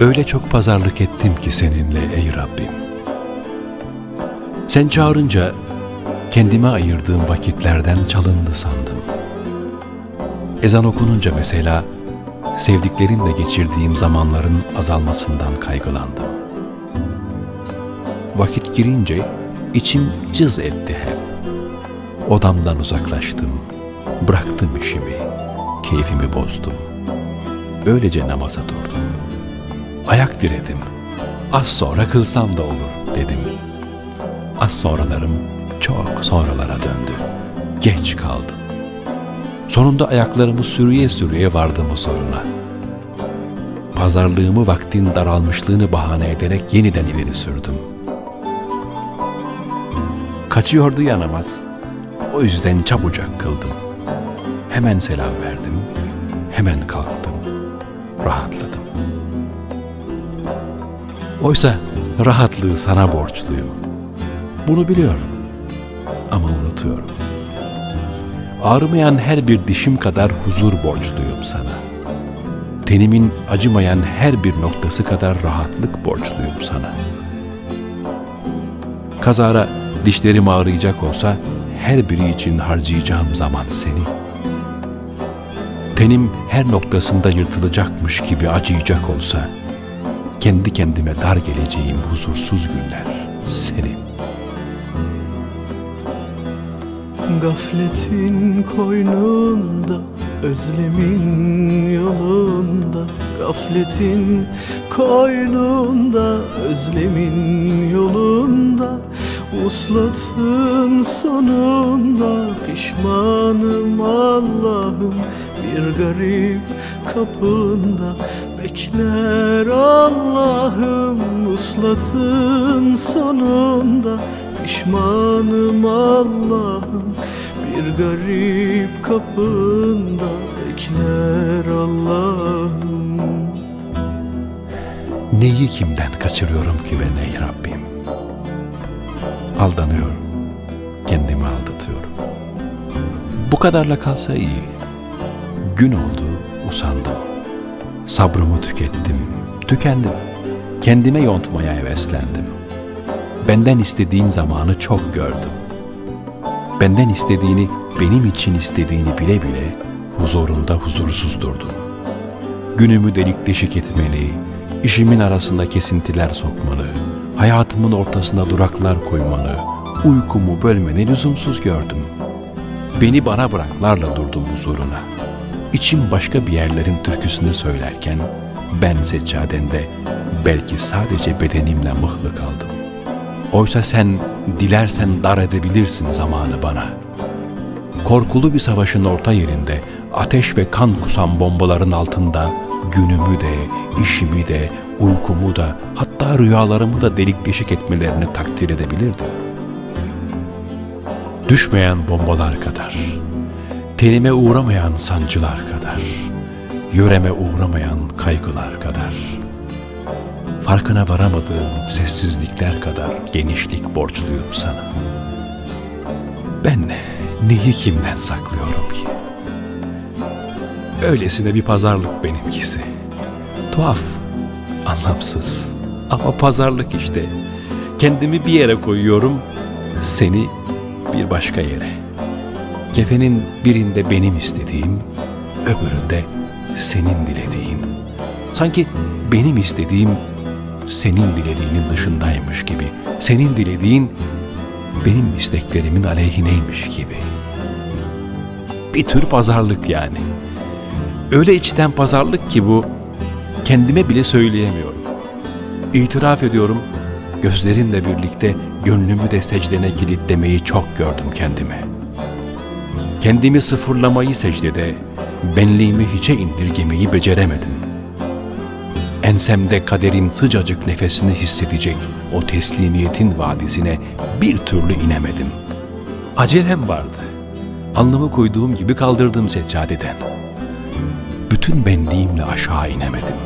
Öyle çok pazarlık ettim ki seninle ey Rabbim. Sen çağırınca kendime ayırdığım vakitlerden çalındı sandım. Ezan okununca mesela sevdiklerinle geçirdiğim zamanların azalmasından kaygılandım. Vakit girince içim cız etti hep. Odamdan uzaklaştım, bıraktım işimi, keyfimi bozdum. Böylece namaza durdum. Ayak diredim, az sonra kılsam da olur dedim. Az sonralarım çok sonralara döndü. Geç kaldım. Sonunda ayaklarımı sürüye sürüye vardım o soruna. Pazarlığımı vaktin daralmışlığını bahane ederek yeniden ileri sürdüm. Kaçıyordu ya namaz. O yüzden çabucak kıldım. Hemen selam verdim. Hemen kalktım. Rahatladım. Oysa rahatlığı sana borçluyum. Bunu biliyorum. Ama unutuyorum. Ağrımayan her bir dişim kadar huzur borçluyum sana. Tenimin acımayan her bir noktası kadar rahatlık borçluyum sana. Kazara dişlerim ağrıyacak olsa her biri için harcayacağım zaman seni. Tenim her noktasında yırtılacakmış gibi acıyacak olsa kendi kendime dar geleceğim huzursuz günler senin. Gafletin koynunda Özlemin yolunda. Gafletin koynunda Özlemin yolunda. Uslatın sonunda Pişmanım Allah'ım. Bir garip kapında Bekler Allah'ım Uslatın sonunda Pişmanım Allah'ım Bir garip kapında Bekler Allah'ım Neyi kimden kaçırıyorum ki ben ey Rabbim? Aldanıyorum, kendimi aldatıyorum. Bu kadarla kalsa iyi. Gün oldu, usandım. Sabrımı tükettim, tükendim. Kendime yontmaya heveslendim. Benden istediğin zamanı çok gördüm. Benden istediğini, benim için istediğini bile bile huzurunda huzursuz durdum. Günümü delik deşik etmeni, işimin arasında kesintiler sokmanı, hayatımın ortasına duraklar koymanı, uykumu bölmeni lüzumsuz gördüm. Beni bana bıraklarla durdum huzuruna. İçim başka bir yerlerin türküsünü söylerken, ben seccadende belki sadece bedenimle mıhlı kaldım. Oysa sen dilersen dar edebilirsin zamanı bana. Korkulu bir savaşın orta yerinde, ateş ve kan kusan bombaların altında günümü de, işimi de, uykumu da, hatta rüyalarımı da delik deşik etmelerini takdir edebilirdim. Düşmeyen bombalar kadar, tenime uğramayan sancılar kadar, yöreme uğramayan kaygılar kadar, farkına varamadığım sessizlikler kadar genişlik borçluyum sana. Ben neyi kimden saklıyorum ki? Öylesine bir pazarlık benimkisi. Tuhaf, anlamsız ama pazarlık işte. Kendimi bir yere koyuyorum, seni bir başka yere. Kefenin birinde benim istediğim, öbüründe senin dilediğin. Sanki benim istediğim senin dilediğinin dışındaymış gibi. Senin dilediğin benim isteklerimin aleyhineymiş gibi. Bir tür pazarlık yani. Öyle içten pazarlık ki bu kendime bile söyleyemiyorum. İtiraf ediyorum gözlerimle birlikte gönlümü de secdene kilitlemeyi çok gördüm kendime. Kendimi sıfırlamayı secdede, benliğimi hiçe indirgemeyi beceremedim. Ensemde kaderin sıcacık nefesini hissedecek o teslimiyetin vadisine bir türlü inemedim. Acelem vardı. Alnımı koyduğum gibi kaldırdım seccadeden. Bütün benliğimle aşağı inemedim.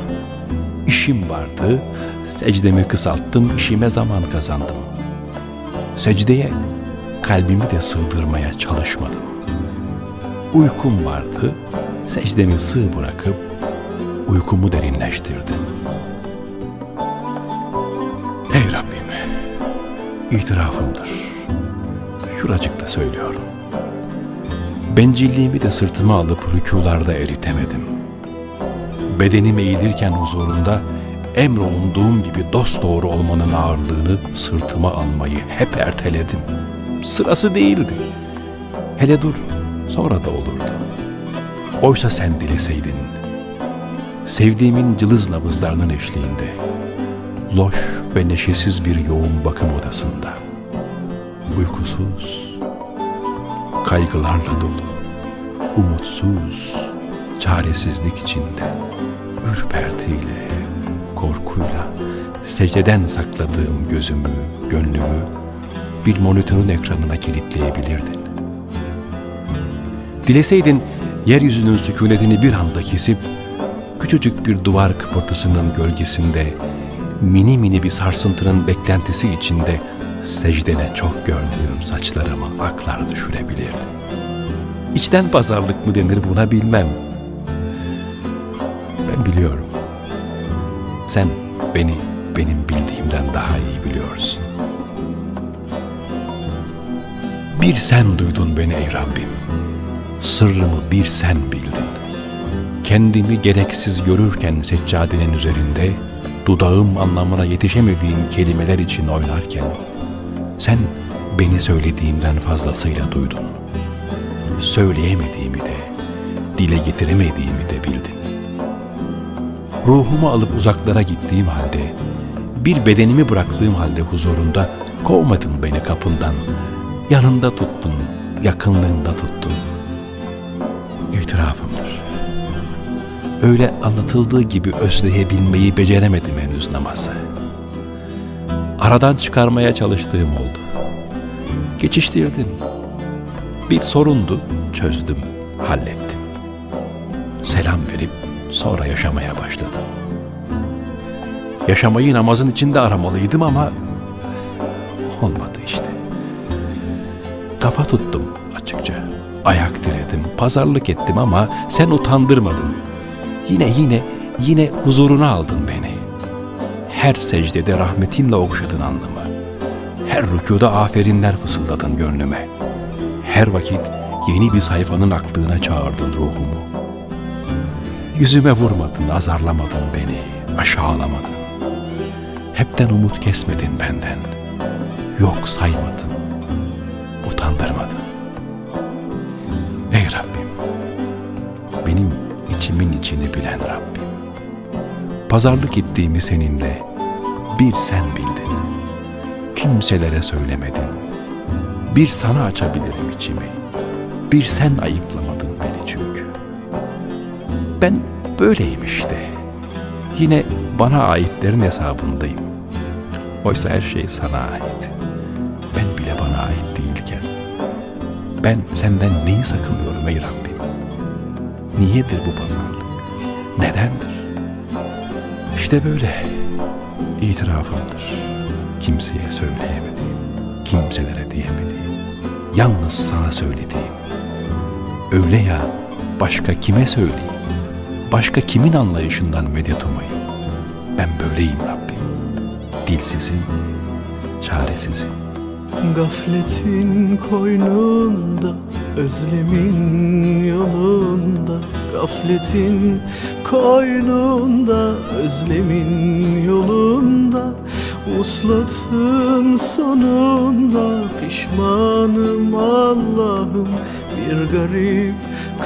İşim vardı, secdemi kısalttım, işime zaman kazandım. Secdeye kalbimi de sığdırmaya çalışmadım. Uykum vardı. Secdemi sığ bırakıp uykumu derinleştirdim. Ey Rabbim, itirafımdır. Şuracıkta söylüyorum. Bencilliğimi de sırtıma alıp rükularda eritemedim. Bedenim eğilirken huzurunda emrolunduğum gibi dost doğru olmanın ağırlığını sırtıma almayı hep erteledim. Sırası değildi. Hele dur, sonra da olurdu. Oysa sen dileseydin, sevdiğimin cılız nabızlarının eşliğinde, loş ve neşesiz bir yoğun bakım odasında, uykusuz, kaygılarla dolu, umutsuz, çaresizlik içinde, ürpertiyle, korkuyla, secdeden sakladığım gözümü, gönlümü bir monitörün ekranına kilitleyebilirdin. Dileseydin yeryüzünün sükunetini bir anda kesip, küçücük bir duvar kıpırtısının gölgesinde, mini mini bir sarsıntının beklentisi içinde secdene çok gördüğüm saçlarımı aklar düşürebilirdim. İçten pazarlık mı denir buna bilmem. Ben biliyorum. Sen beni benim bildiğimden daha iyi biliyorsun. Bir sen duydun beni ey Rabbim. Sırrımı bir sen bildin. Kendimi gereksiz görürken seccadenin üzerinde, dudağım anlamına yetişemediğim kelimeler için oynarken, sen beni söylediğimden fazlasıyla duydun. Söyleyemediğimi de, dile getiremediğimi de bildin. Ruhumu alıp uzaklara gittiğim halde, bir bedenimi bıraktığım halde huzurunda kovmadın beni kapından, yanında tuttun, yakınlığında tuttun. İtirafımdır. Öyle anlatıldığı gibi özleyebilmeyi beceremedim henüz namazı. Aradan çıkarmaya çalıştığım oldu. Geçiştirdin. Bir sorundu, çözdüm, hallettim. Selam verip sonra yaşamaya başladım. Yaşamayı namazın içinde aramalıydım ama olmadı işte. Kafa tuttum açıkça. Ayak diredim, pazarlık ettim ama sen utandırmadın. Yine yine yine huzuruna aldın beni. Her secdede rahmetinle okşadın alnımı. Her rükuda aferinler fısıldadın gönlüme. Her vakit yeni bir sayfanın aklına çağırdın ruhumu. Yüzüme vurmadın, azarlamadın beni, aşağılamadın. Hepten umut kesmedin benden. Yok saymadın, utandırmadın. Ey Rabbim, benim içimin içini bilen Rabbim. Pazarlık ettiğimi seninle bir sen bildin. Kimselere söylemedin. Bir sana açabilirim içimi. Bir sen ayıplamadın beni çünkü. Ben böyleyim işte. Yine bana aitlerin hesabındayım. Oysa her şey sana ait. Ben senden neyi sakınıyorum ey Rabbim? Niyedir bu pazarlık? Nedendir? İşte böyle itirafımdır. Kimseye söyleyemediğim, kimselere diyemediğim, yalnız sana söylediğim. Öyle ya başka kime söyleyeyim? Başka kimin anlayışından medet umayım? Ben böyleyim Rabbim. Dilsizim, çaresizim. Gafletin koynunda Özlemin yolunda. Gafletin koynunda Özlemin yolunda. Uslatın sonunda Pişmanım Allah'ım. Bir garip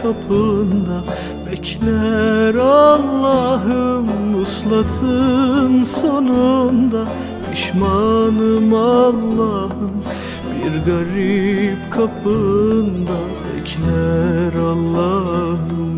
kapında Bekler Allah'ım. Uslatın sonunda Pişmanım Allah'ım. Bir garip kapında Bekler Allah'ım